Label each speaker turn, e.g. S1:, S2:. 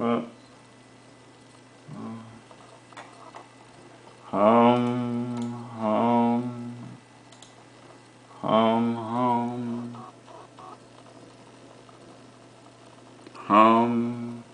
S1: But hum, hum, hum, hum, hum.